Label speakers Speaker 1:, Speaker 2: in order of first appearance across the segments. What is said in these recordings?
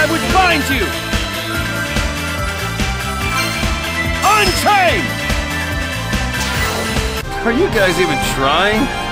Speaker 1: I would find you! Unchain! Are you guys even trying?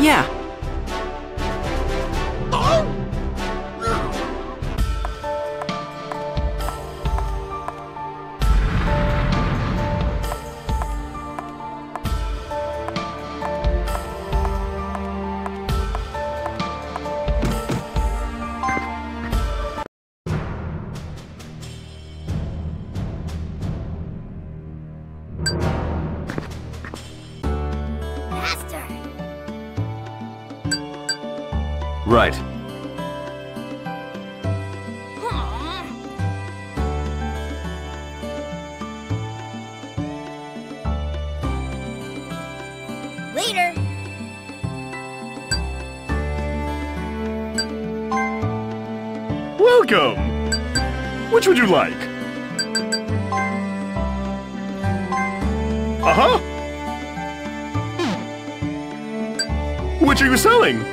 Speaker 2: Yeah.
Speaker 3: Would you like? Uh huh. Which are you selling?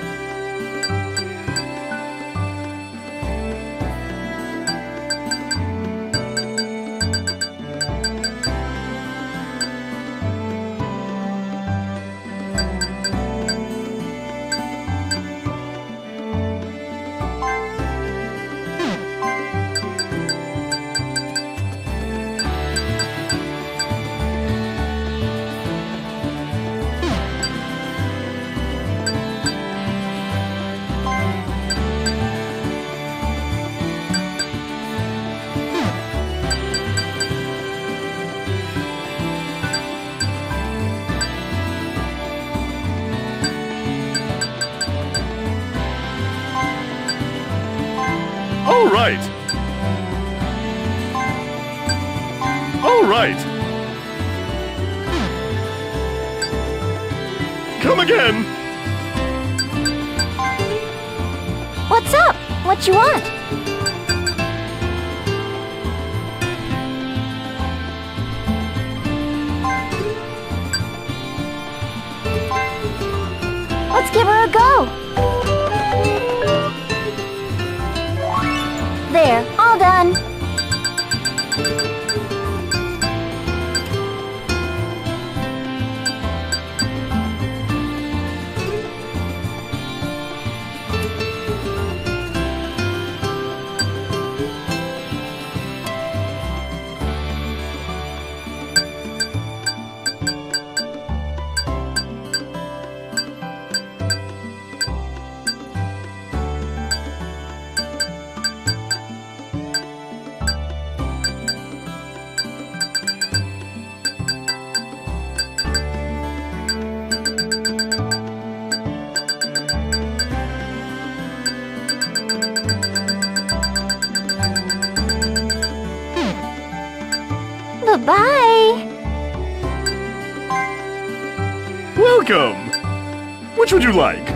Speaker 3: Which would you like?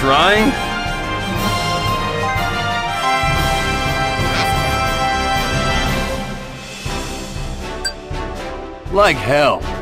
Speaker 2: Trying? Like hell.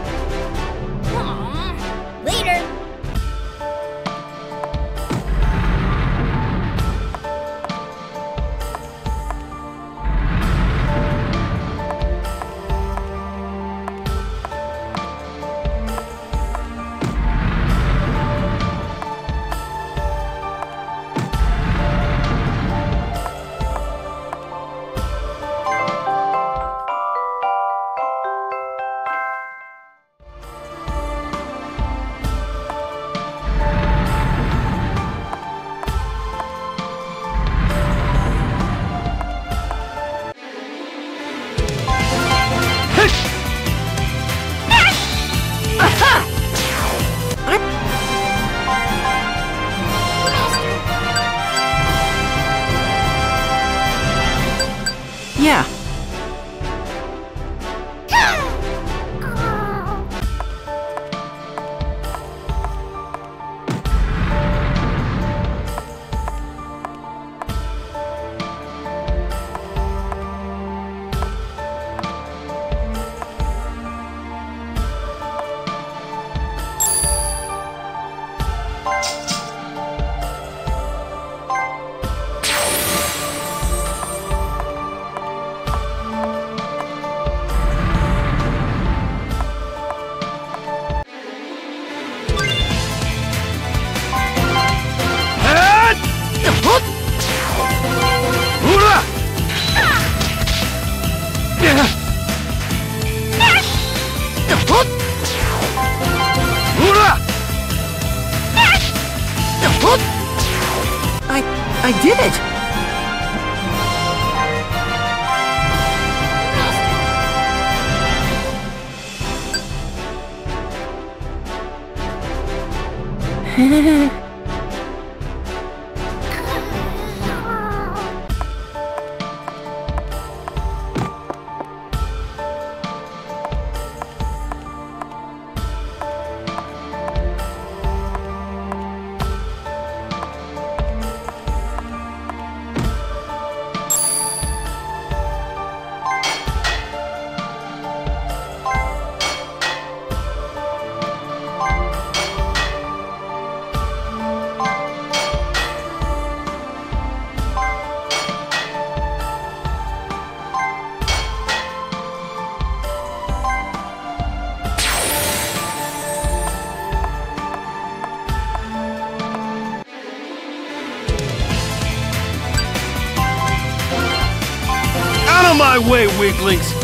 Speaker 2: me, please.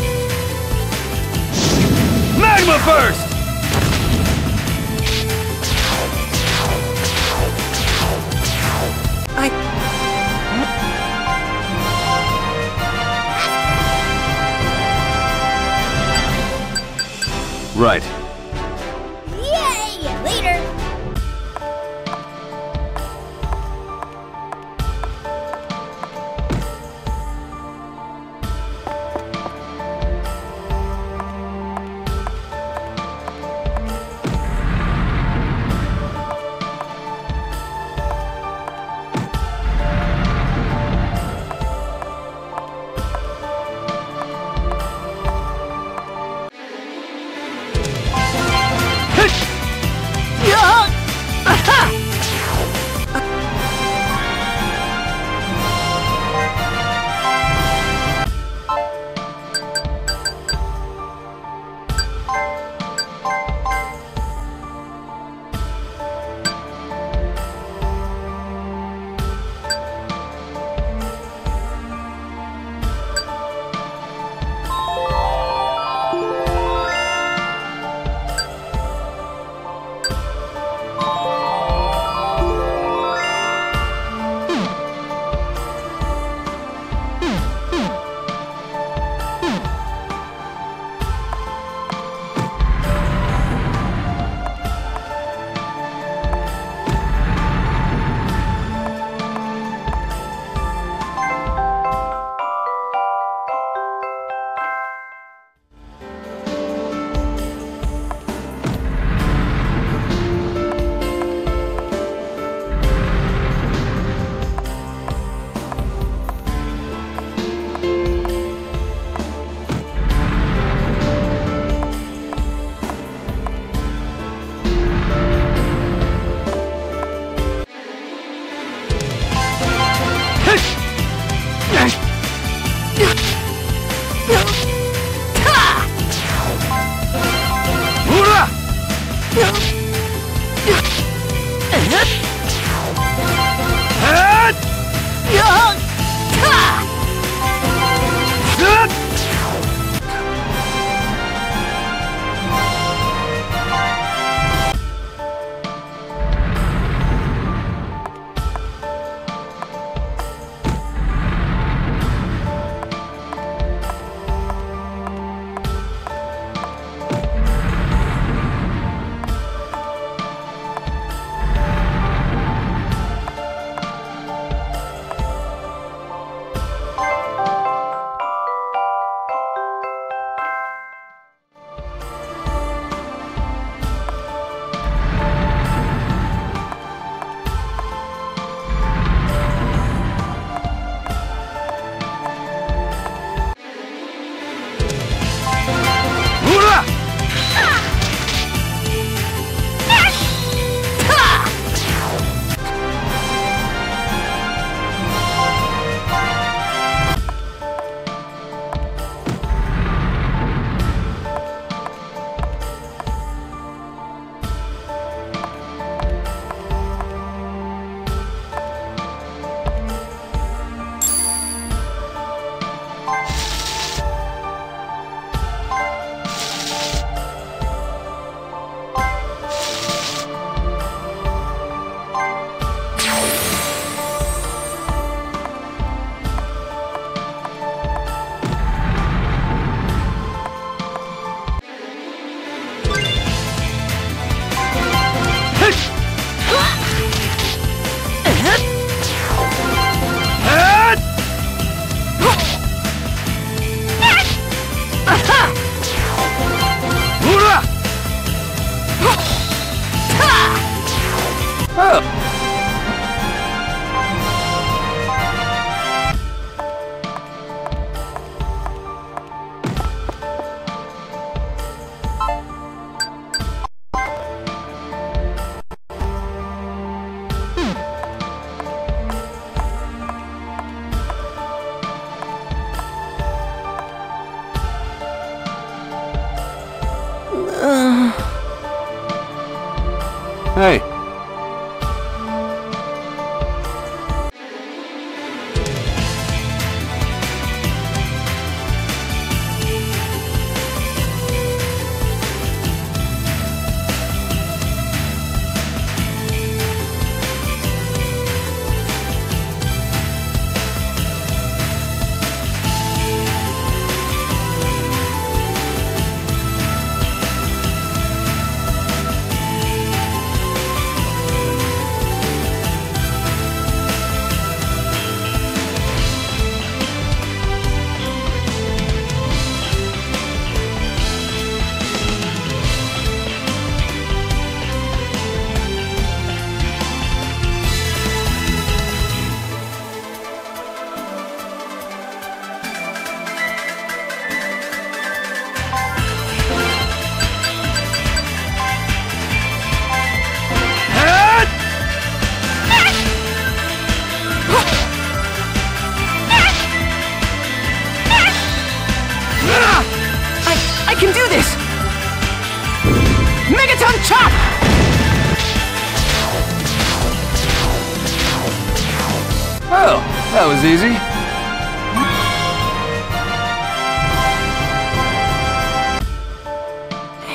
Speaker 2: Magma first!
Speaker 4: I...
Speaker 2: Right.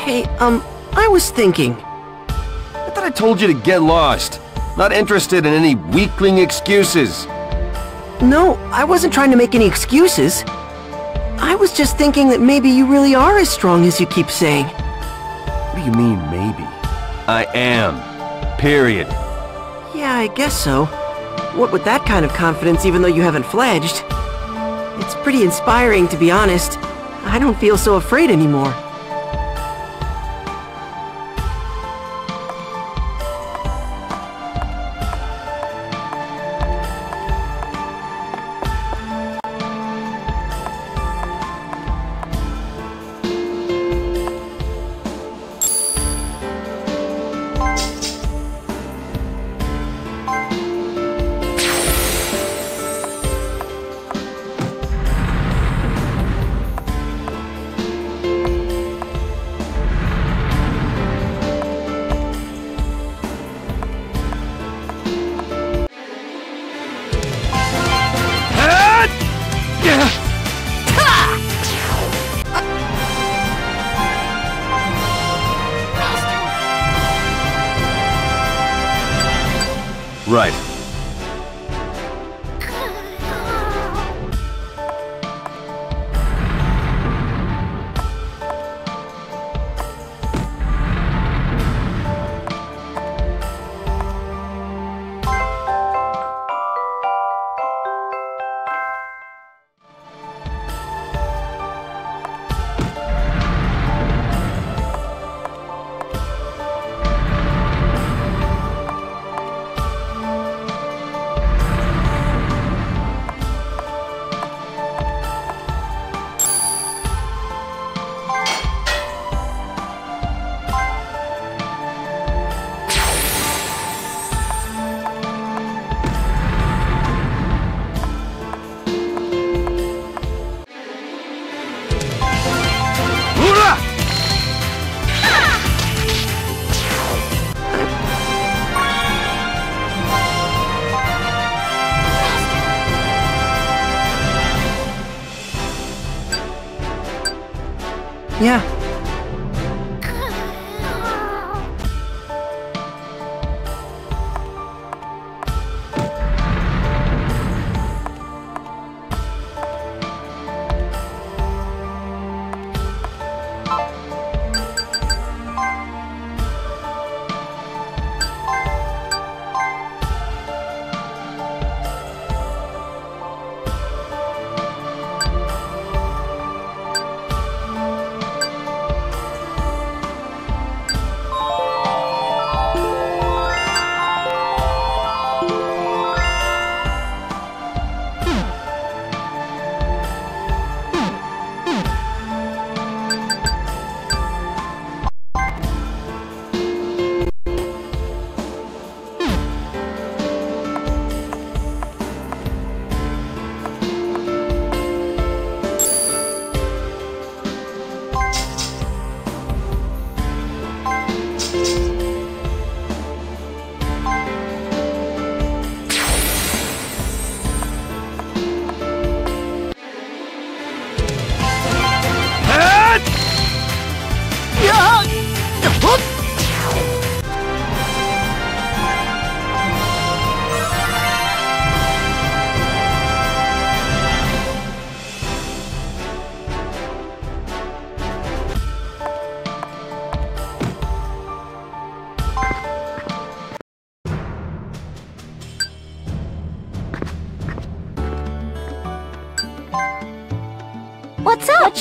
Speaker 2: Hey,
Speaker 5: um, I was thinking.
Speaker 1: I thought I told you to get lost. Not interested in any weakling excuses.
Speaker 5: No, I wasn't trying to make any excuses. I was just thinking that maybe you really are as strong as you keep saying.
Speaker 1: What do you mean, maybe? I am. Period.
Speaker 5: Yeah, I guess so. What with that kind of confidence even though you haven't fledged? It's pretty inspiring, to be honest. I don't feel so afraid anymore.
Speaker 1: Right.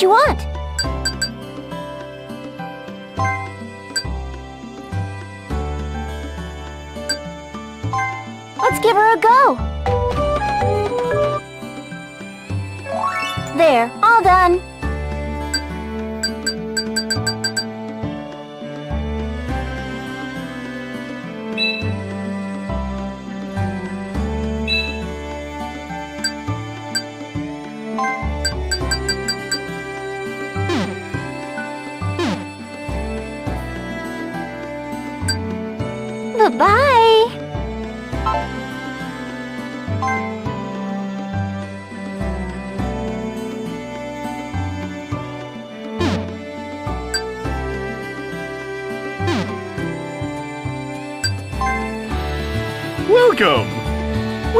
Speaker 6: You want?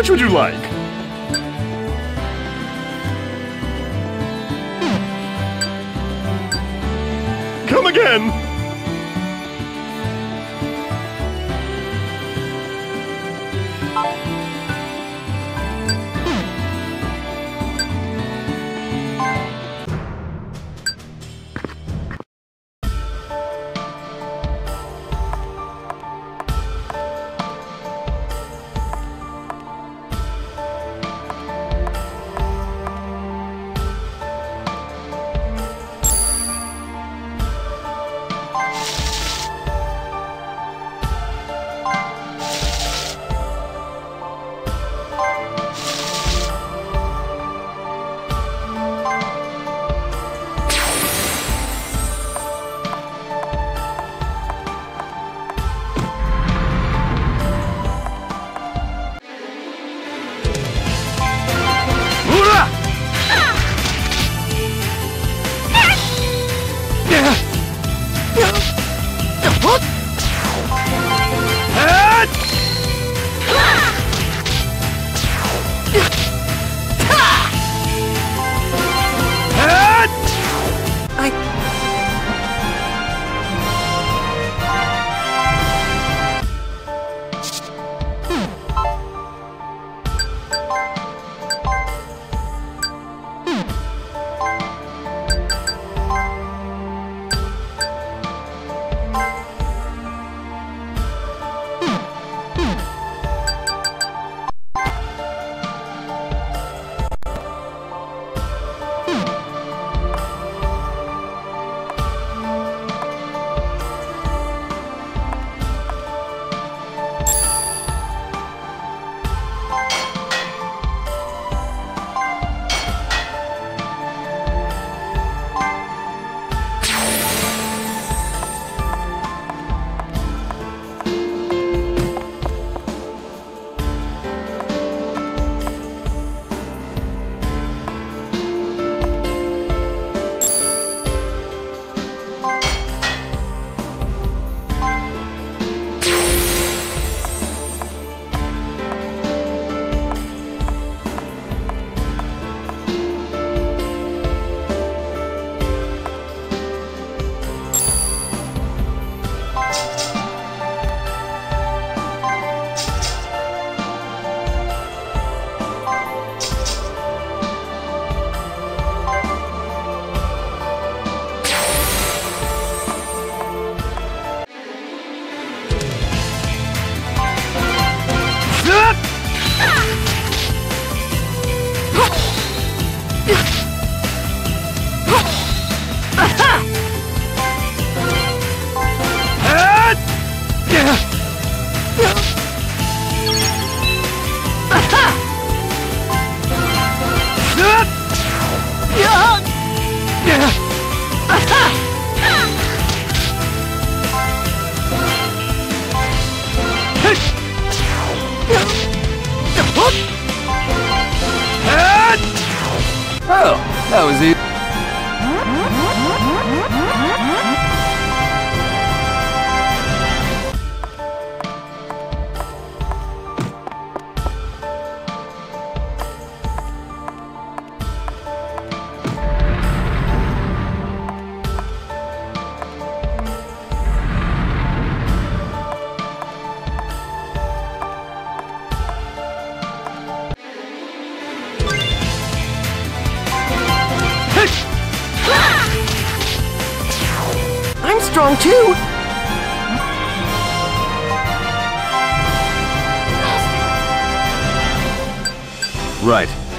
Speaker 1: Which would you like?
Speaker 2: Right.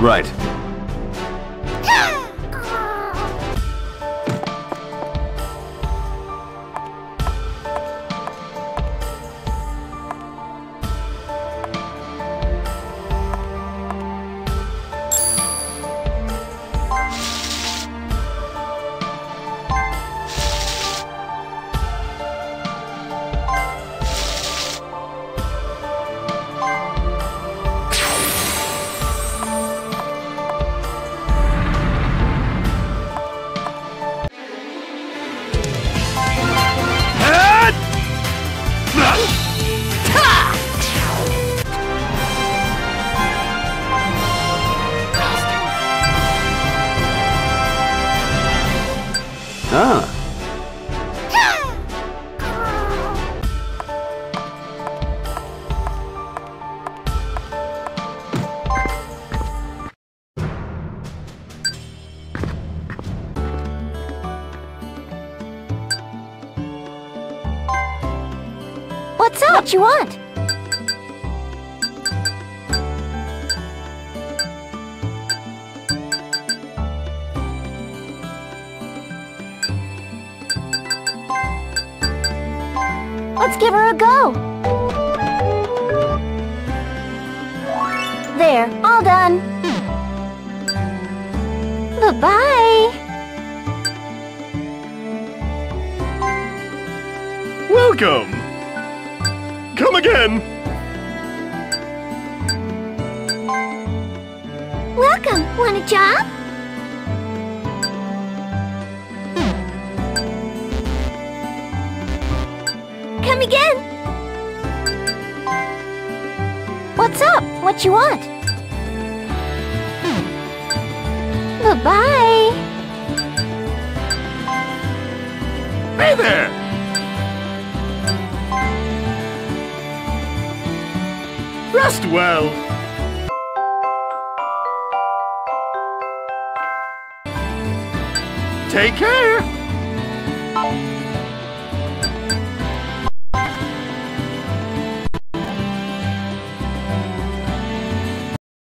Speaker 1: Right.
Speaker 6: What's up? What you want? Let's give her a go. There, all done. Bye-bye.
Speaker 3: Welcome. Come again.
Speaker 6: Welcome. Want a job? Come again. What's up? What you want? Bye-bye.
Speaker 3: Hey there. Rest well. Take care.